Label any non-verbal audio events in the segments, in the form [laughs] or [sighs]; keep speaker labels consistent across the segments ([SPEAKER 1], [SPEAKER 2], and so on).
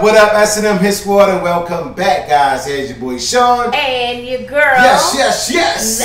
[SPEAKER 1] What up, S&M Hit Squad, and welcome back, guys. Here's your boy Shawn.
[SPEAKER 2] And your girl.
[SPEAKER 1] Yes, yes, yes.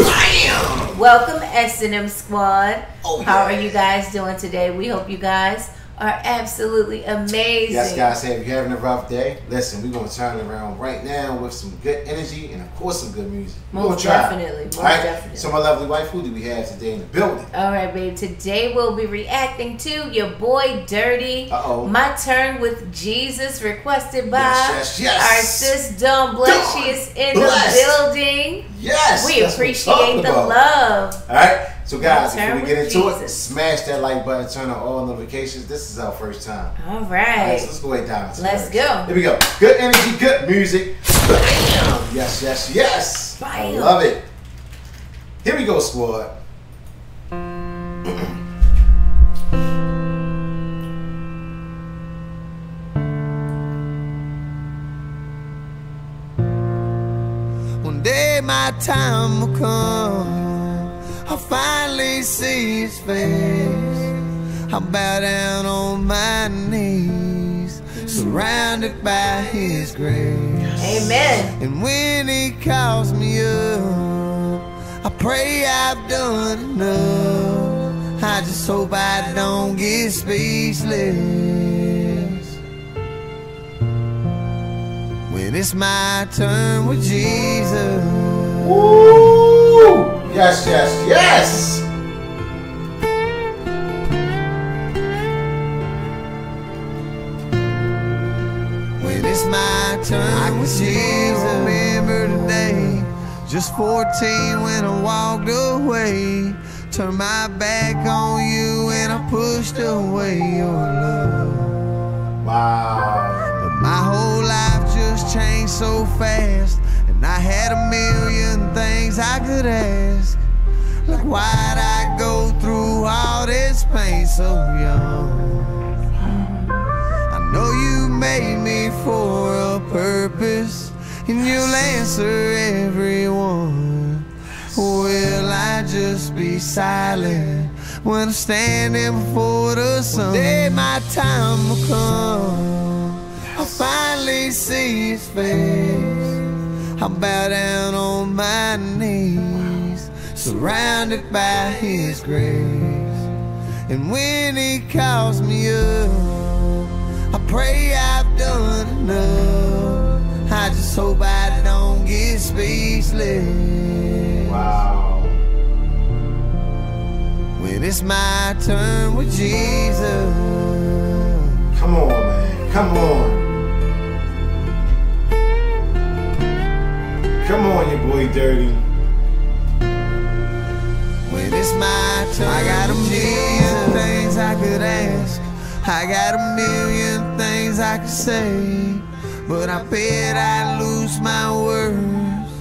[SPEAKER 2] Bam. Welcome, S&M Squad.
[SPEAKER 1] Oh,
[SPEAKER 2] How
[SPEAKER 1] yeah.
[SPEAKER 2] are you guys doing today? We hope you guys are absolutely amazing.
[SPEAKER 1] Yes, guys, hey, if you're having a rough day, listen, we're going to turn it around right now with some good energy and, of course, some good music.
[SPEAKER 2] Most
[SPEAKER 1] gonna try.
[SPEAKER 2] definitely, most
[SPEAKER 1] All right?
[SPEAKER 2] definitely.
[SPEAKER 1] So, my lovely wife, who do we have today in the building?
[SPEAKER 2] All right, babe. Today we'll be reacting to your boy Dirty.
[SPEAKER 1] Uh-oh.
[SPEAKER 2] My turn with Jesus, requested by
[SPEAKER 1] Yes, yes, yes.
[SPEAKER 2] our sis Dawn Bless. She is in
[SPEAKER 1] Bless.
[SPEAKER 2] the building.
[SPEAKER 1] Yes.
[SPEAKER 2] We
[SPEAKER 1] that's what I'm
[SPEAKER 2] appreciate the
[SPEAKER 1] about.
[SPEAKER 2] love.
[SPEAKER 1] All right. So, guys, before we get into it, smash that like button, turn on all notifications. This is our first time.
[SPEAKER 2] All
[SPEAKER 1] All right,
[SPEAKER 2] right.
[SPEAKER 1] so let's go ahead down. to
[SPEAKER 2] Let's
[SPEAKER 1] the
[SPEAKER 2] go.
[SPEAKER 1] Here we go. Good energy, good music. Bam! Yes, yes, yes. I love it. Here we go, squad.
[SPEAKER 3] One day my time will come. I'll finally see his face. I'll bow down on my knees, surrounded by his grace.
[SPEAKER 2] Amen.
[SPEAKER 3] And when he calls me up, I pray I've done enough. I just hope I don't get speechless. When it's my turn with Jesus.
[SPEAKER 1] Woo! Yes, yes, yes.
[SPEAKER 3] When it's my turn with Jesus. Remember today, just 14 when I walked away. Turned my back on you and I pushed away your love.
[SPEAKER 1] Wow.
[SPEAKER 3] But my whole life just changed so fast. I had a million things I could ask. Like, why'd I go through all this pain so young? I know you made me for a purpose, and you'll answer everyone. Will I just be silent when I'm standing before the sun? Day my time will come. I'll finally see his face. I'll bow down on my knees, surrounded by his grace. And when he calls me up, I pray I've done enough. I just hope I don't get speechless.
[SPEAKER 1] Wow.
[SPEAKER 3] When it's my turn with Jesus.
[SPEAKER 1] Come on, man. Come on. On, your boy Dirty.
[SPEAKER 3] When it's my turn, I got a million things I could ask. I got a million things I could say. But I bet I lose my words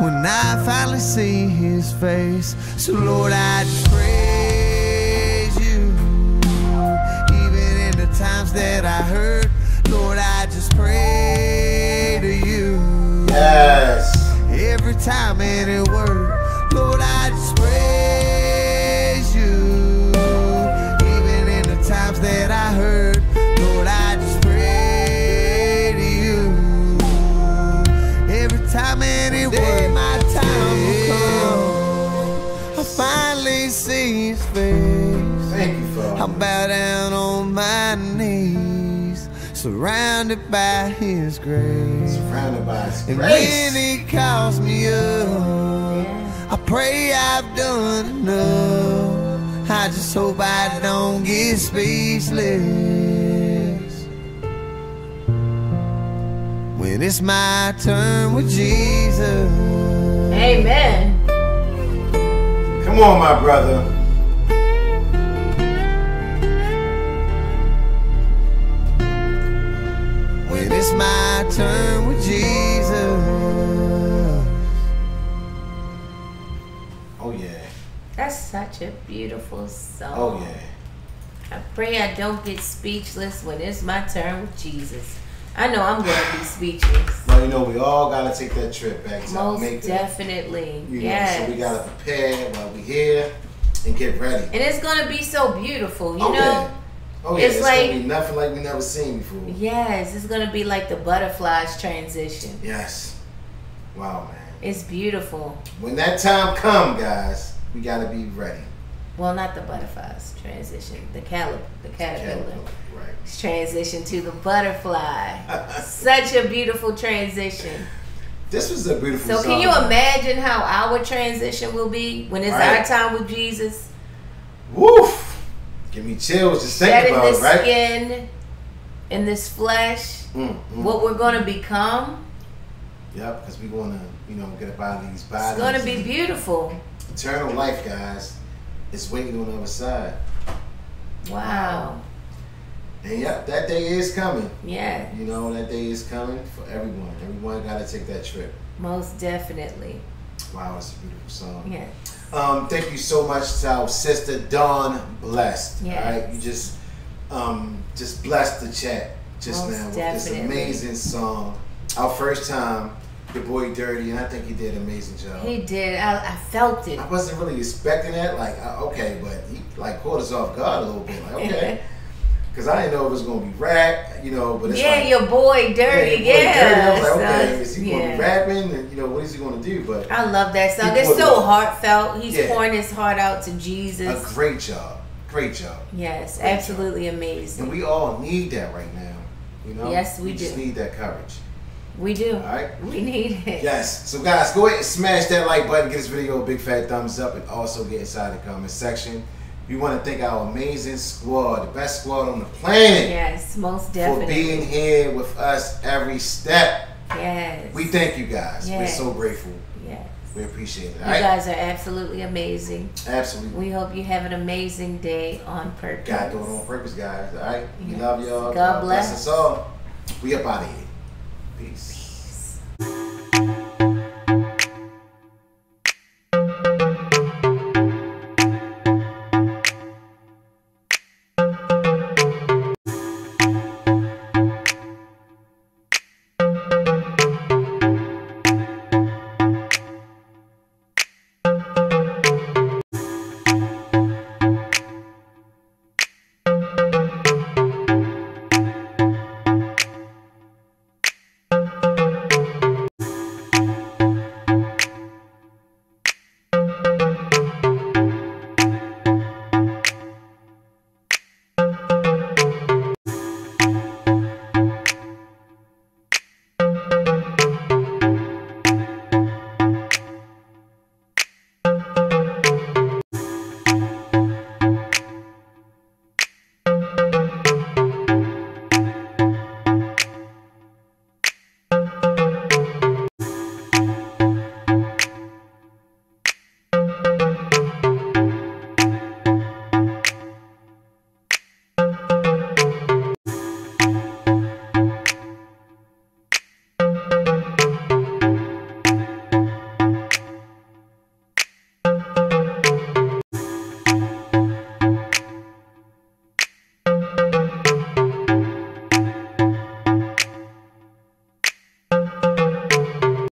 [SPEAKER 3] when I finally see his face. So, Lord, I praise you. Even in the times that I hurt, Lord, I just pray Every time and it worked. Lord, I just praise you. Even in the times that I hurt. Lord, I just pray to you. Every time and it worked. My time will come. I finally see his face.
[SPEAKER 1] Thank you,
[SPEAKER 3] I bow down on my knees, surrounded by his grace.
[SPEAKER 1] Surrounded by His grace.
[SPEAKER 3] And when
[SPEAKER 1] grace.
[SPEAKER 3] he calls me up, I pray I've done enough. I just hope I don't get speechless. When it's my turn with Jesus.
[SPEAKER 2] Amen.
[SPEAKER 1] Come on, my brother.
[SPEAKER 3] Turn with Jesus.
[SPEAKER 1] Oh, yeah.
[SPEAKER 2] That's such a beautiful song.
[SPEAKER 1] Oh, yeah.
[SPEAKER 2] I pray I don't get speechless when it's my turn with Jesus. I know I'm going to be [sighs] speechless.
[SPEAKER 1] Well, you know, we all got to take that trip back to
[SPEAKER 2] Most
[SPEAKER 1] Jamaica.
[SPEAKER 2] definitely.
[SPEAKER 1] You know,
[SPEAKER 2] yes.
[SPEAKER 1] so we got to prepare while we're here and get ready.
[SPEAKER 2] and it's going to be so beautiful, you
[SPEAKER 1] Oh,
[SPEAKER 2] know?
[SPEAKER 1] Oh yeah,
[SPEAKER 2] It's
[SPEAKER 1] it's,
[SPEAKER 2] like-
[SPEAKER 1] gonna be nothing like we never seen before.
[SPEAKER 2] Yes, it's gonna be like the butterflies transition.
[SPEAKER 1] Yes. Wow, man.
[SPEAKER 2] It's beautiful.
[SPEAKER 1] When that time come, guys, we gotta be ready.
[SPEAKER 2] Well, not the butterflies transition. The calip, the caterpillar.
[SPEAKER 1] Right.
[SPEAKER 2] It's transition to the butterfly. [laughs] Such a beautiful transition.
[SPEAKER 1] This was a beautiful
[SPEAKER 2] So
[SPEAKER 1] song.
[SPEAKER 2] can you imagine how our transition will be when it's
[SPEAKER 1] Right.
[SPEAKER 2] our time with Jesus?
[SPEAKER 1] Woof! Give me chills just thinking about
[SPEAKER 2] this
[SPEAKER 1] it, right?
[SPEAKER 2] skin in this flesh,
[SPEAKER 1] Mm, mm.
[SPEAKER 2] what we're gonna become,
[SPEAKER 1] Yep, because we're gonna, you know, get up out of these
[SPEAKER 2] it's gonna be beautiful.
[SPEAKER 1] Eternal life, guys, is waiting on the other side.
[SPEAKER 2] Wow.
[SPEAKER 1] And yep, that day is coming.
[SPEAKER 2] Yeah,
[SPEAKER 1] You know, that day is coming for everyone. Everyone got to take that trip.
[SPEAKER 2] most definitely.
[SPEAKER 1] Wow, it's a beautiful song.
[SPEAKER 2] Yeah.
[SPEAKER 1] Um, thank you so much to our sister Dawn Blessed.
[SPEAKER 2] Yes.
[SPEAKER 1] All right, you just um, just blessed the chat just
[SPEAKER 2] Most
[SPEAKER 1] now with
[SPEAKER 2] definitely.
[SPEAKER 1] this amazing song. Our first time, your boy Dirty, and I think he did an amazing job.
[SPEAKER 2] He did. I, I felt it.
[SPEAKER 1] I wasn't really expecting that. Like, uh, okay, but he like caught us off guard a little bit. Like, okay, [laughs] because I didn't know if it was gonna be rap, you know. But it's
[SPEAKER 2] yeah,
[SPEAKER 1] like,
[SPEAKER 2] your boy Dirty.
[SPEAKER 1] boy
[SPEAKER 2] Yeah.
[SPEAKER 1] Dirty. I was like, okay,
[SPEAKER 2] so,
[SPEAKER 1] is he gonna
[SPEAKER 2] yeah.
[SPEAKER 1] be rapping? And you know, what is he gonna do? But
[SPEAKER 2] I love that song. It's so
[SPEAKER 1] off.
[SPEAKER 2] heartfelt. He's
[SPEAKER 1] Yeah.
[SPEAKER 2] pouring his heart out to Jesus.
[SPEAKER 1] a great job, great job.
[SPEAKER 2] Yes,
[SPEAKER 1] Great
[SPEAKER 2] absolutely
[SPEAKER 1] And
[SPEAKER 2] amazing.
[SPEAKER 1] And we all need that right now. You know?
[SPEAKER 2] Yes, we
[SPEAKER 1] just
[SPEAKER 2] do.
[SPEAKER 1] need that courage.
[SPEAKER 2] We do.
[SPEAKER 1] All right?
[SPEAKER 2] We need it.
[SPEAKER 1] Yes. So, guys, go ahead and smash that like button, get this video a big fat thumbs up, and also get inside the comment section. We want to thank our amazing squad, the best squad on the planet,
[SPEAKER 2] Yes, most definitely.
[SPEAKER 1] for being here with us every step.
[SPEAKER 2] yes.
[SPEAKER 1] We thank you guys.
[SPEAKER 2] Yes.
[SPEAKER 1] We're so grateful.
[SPEAKER 2] Yes.
[SPEAKER 1] We appreciate it.
[SPEAKER 2] You
[SPEAKER 1] right?
[SPEAKER 2] guys are absolutely amazing.
[SPEAKER 1] Absolutely.
[SPEAKER 2] We hope you have an amazing day on purpose.
[SPEAKER 1] God do it on purpose, guys. All right? We love y'all.
[SPEAKER 2] God bless.
[SPEAKER 1] us all. We up out of here. Peace.